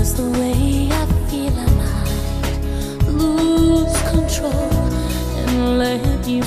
The way I feel I might lose control and let you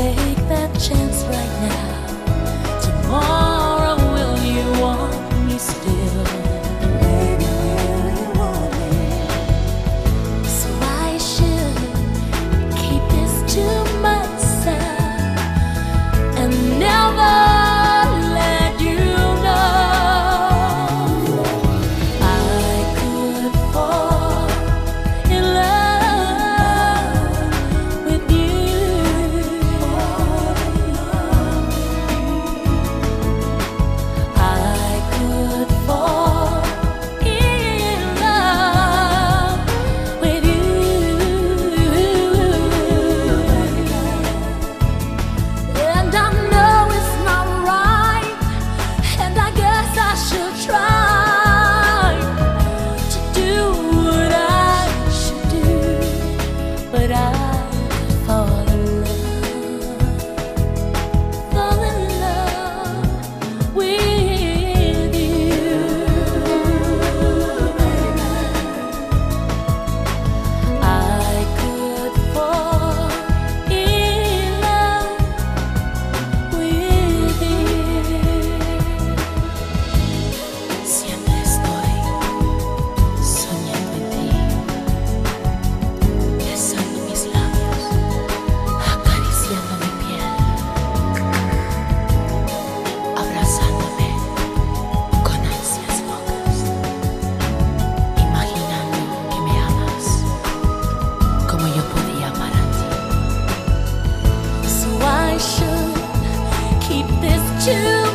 take that chance right now. to